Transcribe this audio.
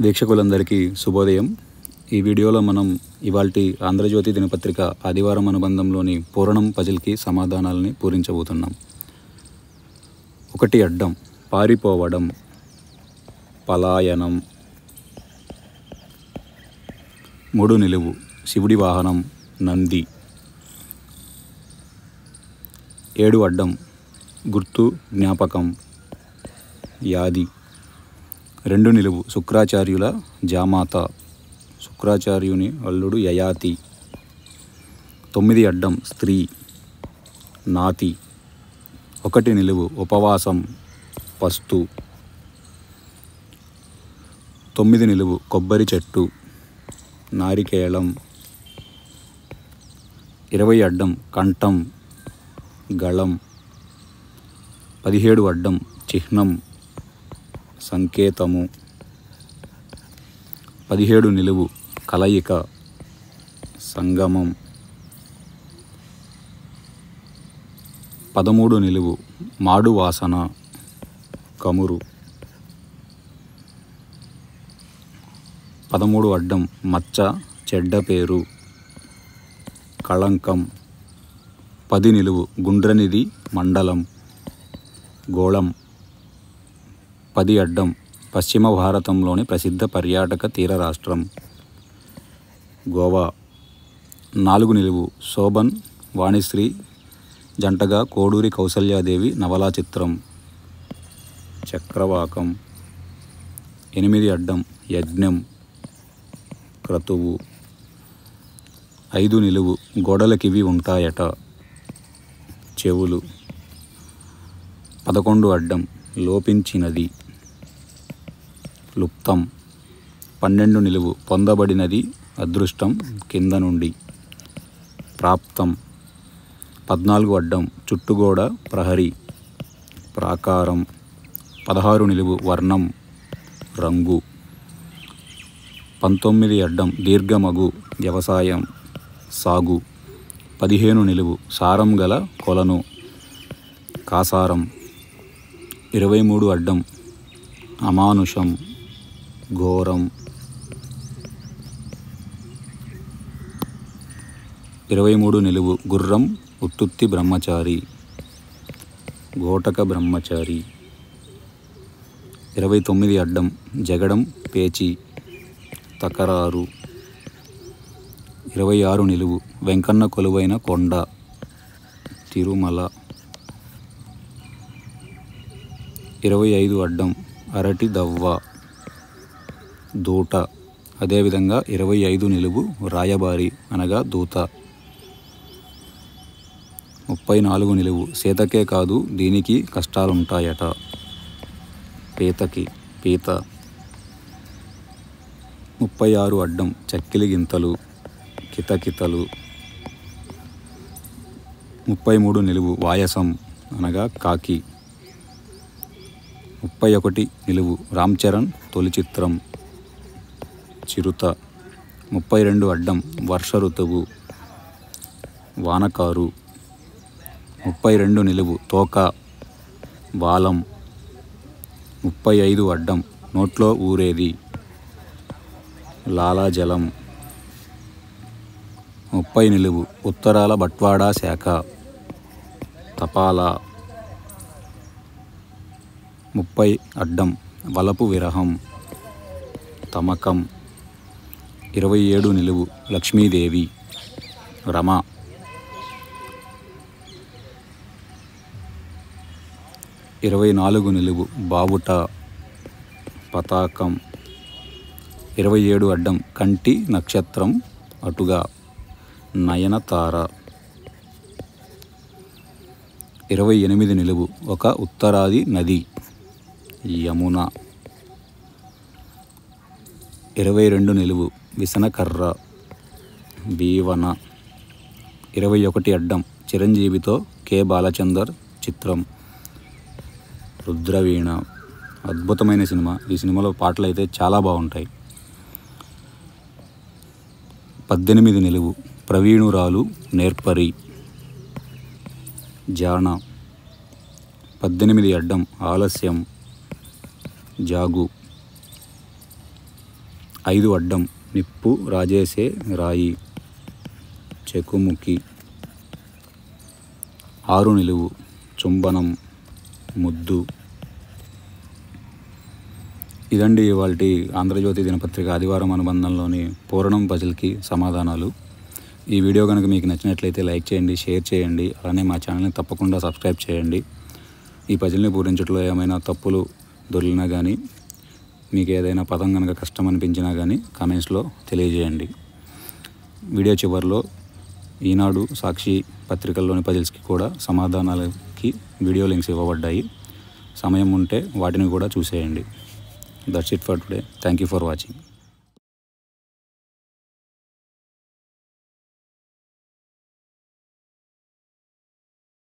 వీక్షకులందరికీ శుభోదయం. ఈ వీడియోలో మనం ఇవాల్టి ఆంధ్రజ్యోతి దినపత్రిక ఆదివారం అనుబంధంలోని పూరణం పజిల్కి సమాధానాలని పూరించబోతున్నాం. ఒకటి అడ్డం పారిపోవడం పలాయనం. మూడు నిలువు శివుడి వాహనం నంది. ఏడు అడ్డం గుర్తు జ్ఞాపకం యాది. రెండు నిలువు. శుక్రాచార్యుల జామాత. శుక్రాచార్యుని అల్లుడు యయాతి. తొమ్మిది అడ్డం స్త్రీ. నాతి. ఒకటి నిలువు. ఉపవాసం. పస్తు. తొమ్మిది నిలువు. కొబ్బరి చెట్టు. నారికేళం. ఇరవై అడ్డం కంఠం. గళం. పదిహేడు అడ్డం చిహ్నం. సంకేతము. పదిహేడు నిలువు కలయిక సంగమం. పదమూడు నిలువు మాడు వాసన కమురు. పదమూడు అడ్డం మచ్చ చెడ్డ పేరు కళంకం. పది నిలువు గుండ్రనిది మండలం గోళం. పది అడ్డం పశ్చిమ భారతంలోని ప్రసిద్ధ పర్యాటక తీర రాష్ట్రం గోవా. నాలుగు నిలువు శోభన్ వాణిశ్రీ జంటగా కోడూరి కౌసల్యాదేవి నవలా చిత్రం. చక్రవాకం. ఎనిమిది అడ్డం యజ్ఞం. క్రతువు. ఐదు నిలువు గోడలకివి ఉంటాయట. చెవులు. పదకొండు అడ్డం లోపించినది. లుప్తం. పన్నెండు నిలువు. పొందబడినది అదృష్టం కింద నుండి. ప్రాప్తం. పద్నాలుగు అడ్డం. చుట్టుగోడ ప్రహరీ. ప్రాకారం. పదహారు నిలువు. వర్ణం. రంగు. పంతొమ్మిది అడ్డం. దీర్ఘమగు. వ్యవసాయం. సాగు. పదిహేను నిలువు. సారం గల కొలను. కాసారం. ఇరవై మూడు అడ్డం. అమానుషం. ఘోరం. ఇరవై మూడు నిలువు గుర్రం ఉత్తుత్తి బ్రహ్మచారి. ఘోటక బ్రహ్మచారి. ఇరవై తొమ్మిది అడ్డం జగడం పేచి తకరారు. ఇరవై ఆరు నిలువు వెంకన్న కొలువైన కొండ తిరుమల. ఇరవై ఐదు అడ్డం అరటి దవ్వ. దూట అదేవిధంగా ఇరవై ఐదు నిలువు రాయబారి అనగా దూత. ముప్పై నాలుగు నిలువు సీతకే కాదు దీనికి కష్టాలుంటాయట. పీతకి పీత. ముప్పై ఆరు అడ్డం చక్కిలి గింతలు కితకితలు. ముప్పై మూడు నిలువు వాయసం అనగా కాకి. ముప్పై ఒకటి నిలువు రామ్ చరణ్ తొలి చిత్రం. చిరుత. ముప్పై రెండు అడ్డం వర్ష ఋతువు. వానకారు. ముప్పై రెండు నిలువు తోక. బాలం. ముప్పై ఐదు అడ్డం నోట్లో ఊరేది. లాలాజలం. ముప్పై నిలువు ఉత్తరాల బట్వాడా శాఖ. తపాలా. ముప్పై అడ్డం వలపు విరహం. తమకం. ఇరవై ఏడు నిలువు లక్ష్మీదేవి రమ. ఇరవై నాలుగు నిలువు బావుట పతాకం. ఇరవై ఏడు అడ్డం కంటి నక్షత్రం అటుగా నయనతార. ఇరవై ఎనిమిది నిలువు ఒక ఉత్తరాది నది యమున. ఇరవై రెండు నిలువు విసనకర్ర బీవన. ఇరవై ఒకటి అడ్డం చిరంజీవితో కె. బాలచందర్ చిత్రం. రుద్రవీణ. అద్భుతమైన సినిమా. ఈ సినిమాలో పాటలు అయితే చాలా బాగుంటాయి. పద్దెనిమిది నిలువు ప్రవీణురాలు నేర్పరి. జాన. పద్దెనిమిది అడ్డం ఆలస్యం జాగు. ఐదు అడ్డం. నిప్పు రాజేసే రాయి. చెకుముకి. ఆరు నిలువు. చుంబనం. ముద్దు. ఇదండి ఇవాళ ఆంధ్రజ్యోతి దినపత్రిక ఆదివారం అనుబంధంలోని పూరణం పజిల్కి సమాధానాలు. ఈ వీడియో కనుక మీకు నచ్చినట్లయితే లైక్ చేయండి షేర్ చేయండి అలానే మా ఛానల్ని తప్పకుండా సబ్స్క్రైబ్ చేయండి. ఈ పజిల్ని పూరించడంలో ఏమైనా తప్పులు దొరికినా కానీ మీకు ఏదైనా పదం కనుక కష్టం అనిపించినా కానీ కామెంట్స్లో తెలియజేయండి. వీడియో చివరిలో ఈనాడు సాక్షి పత్రికల్లోని పజిల్స్కి కూడా సమాధానాలకి వీడియో లింక్స్ ఇవ్వబడ్డాయి. సమయం ఉంటే వాటిని కూడా చూసేయండి. That's it for today. Thank you for watching.